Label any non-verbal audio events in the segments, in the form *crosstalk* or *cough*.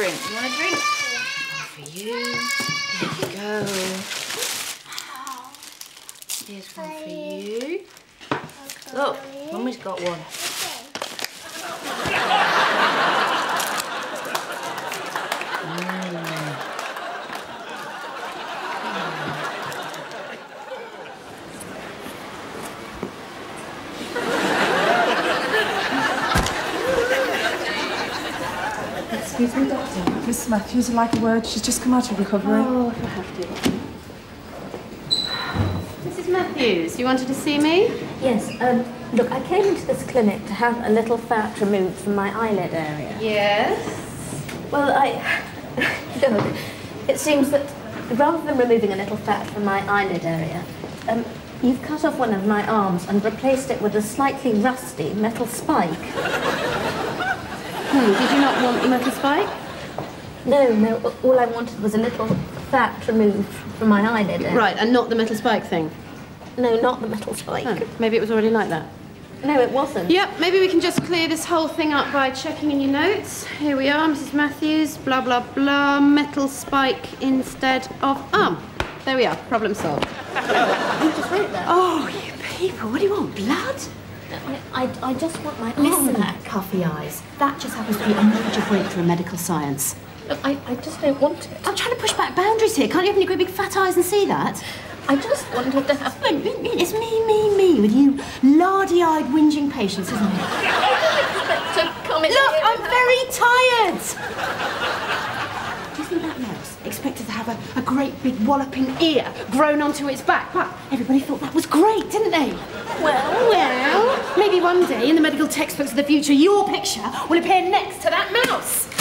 drink? You want a drink? For you. There you go. Here's one for you. Look, Mummy's got one. Excuse me, Doctor. Miss Matthews would like a word. She's just come out of recovery. Oh, if I have to. Mrs. Matthews, you wanted to see me? Yes, um, look, I came into this clinic to have a little fat removed from my eyelid area. Yes. Well, I. *laughs* look, it seems that rather than removing a little fat from my eyelid area, um, you've cut off one of my arms and replaced it with a slightly rusty metal spike. Hmm, did you not want the metal spike? No, no, all I wanted was a little fat removed from my eyelid. Right, and not the metal spike thing? No, not the metal spike. Oh, maybe it was already like that. No, it wasn't. Yep, maybe we can just clear this whole thing up by checking in your notes. Here we are, Mrs. Matthews, blah, blah, blah, metal spike instead of arm. There we are, problem solved. *laughs* You just wrote that. Oh, you people, what do you want, blood? I, I, I just want my Listen, back. Cuffy eyes, that just happens to be a major breakthrough in medical science. Look, I, I just don't want it. I'm trying to push back boundaries here. Can't you open your great big fat eyes and see that? I just wanted to have. Look, It's me, me, me with you lardy-eyed whinging patients, isn't it? *laughs* to come in Look, I'm very tired. Mouse expected to have a, a great big walloping ear grown onto its back? But everybody thought that was great, didn't they? Well, Well, maybe one day in the medical textbooks of the future, your picture will appear next to that mouse. *laughs*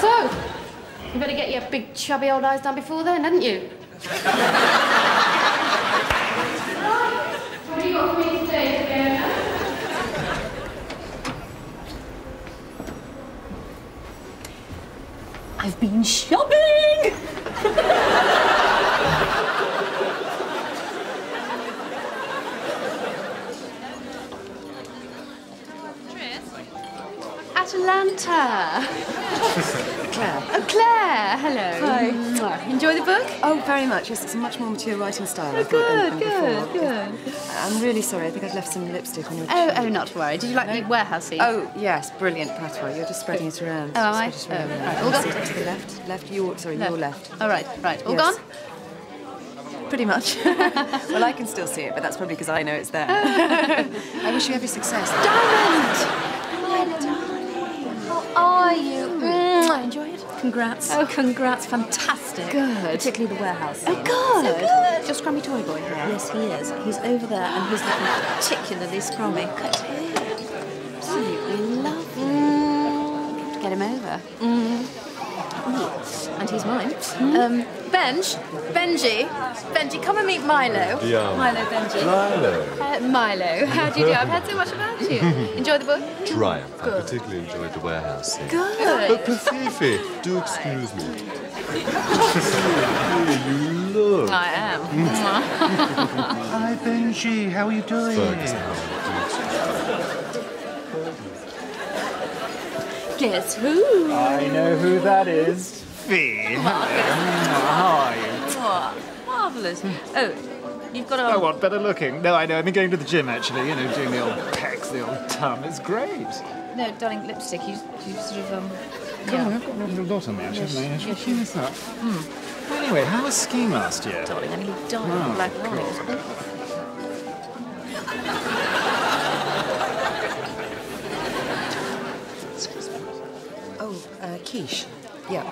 so, you better get your big chubby old eyes done before then, hadn't you? What do you want me today, Fiona? I've been shopping! Atalanta. Claire. Oh, Claire, hello. Hi. Mwah. Enjoy the book? Oh, very much. Yes, it's a much more mature writing style. Oh, good, good, good. I'm really sorry. I think I've left some lipstick on your Oh, chin. oh, not to worry. Did you like the warehouse scene? Oh, yes, brilliant patois. You're just spreading it around. Oh, am I? Just it Oh, around. right. All gone? Sit to the left. Left, your, sorry, your left. All right, right. All Yes. gone? Pretty much. *laughs* well, I can still see it, but that's probably because I know it's there. *laughs* I wish you every success. Diamond! how are you? Hmm. Mwah. Enjoy it? Congrats. Oh, congrats. Fantastic. Good. Particularly the warehouse. Oh, good. good. Your scrummy toy boy here. Yes, he is. He's over there and he's looking particularly scrummy. Absolutely lovely. Mm. Get him over. Mm. And he's mine. Um, Benj, Benji, Benji, come and meet Milo. Yeah. Milo, Benji. Milo. Uh, Milo, how do you do? I've heard so much about you. *laughs* Enjoy the book? Triumph. I particularly enjoyed the warehouse scene. Good. But Pafifi, do excuse me. Here you look. I am. *laughs* Hi, Benji. How are you doing? Ferguson, Guess who? I know who that is. Fee. How are you? Marvellous. Oh, you've got I a... want better looking. No, I know. I've been going to the gym actually. You know, doing the old pecs, the old tum. It's great. No, darling, lipstick. You, you sort of, um... Come on, I've got a little lot on me actually. haven't I? I should clean this up. Anyway, how was skiing last year? Darling, I nearly died Oh, of black eyes. Quiche. Yeah.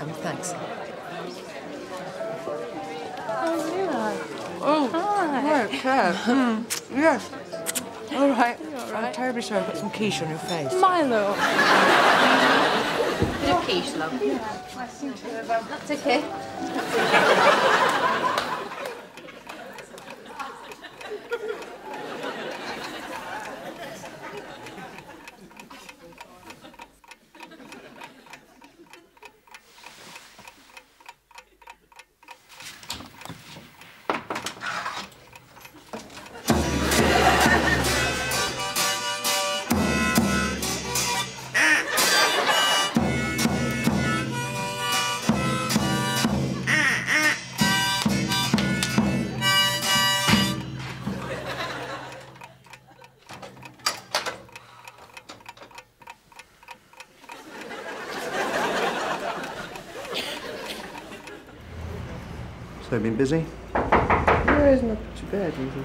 Um, thanks. Oh, hi. Right, Claire. Mm, yes. All right. I'm terribly sorry. I've got some quiche on your face. Milo. Bit of quiche, love. That's okay. *laughs* So, I've been busy? No, it's not too bad. Usually.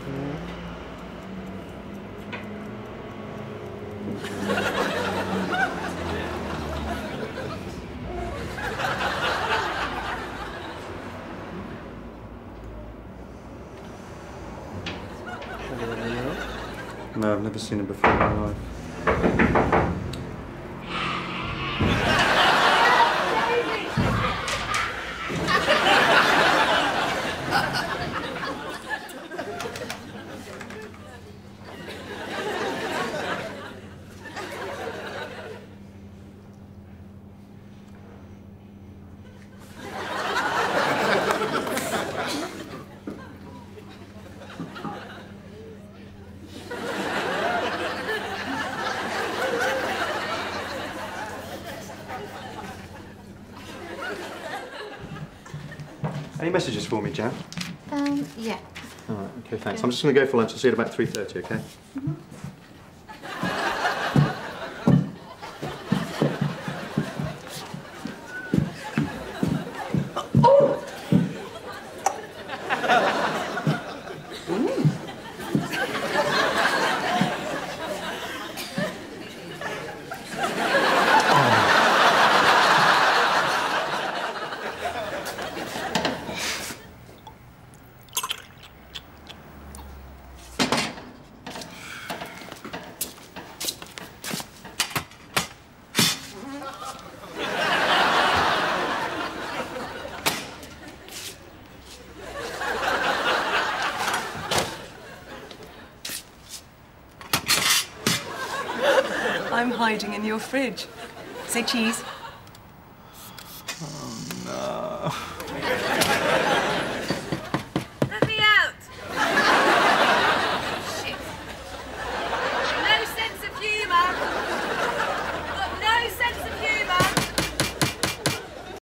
No, I've never seen it before in my life. Any messages for me, Jan? Um, yeah. All right, okay, thanks. I'm just going to go for lunch. I'll see you at about 3.30, okay? I'm hiding in your fridge. Say cheese. Oh, No.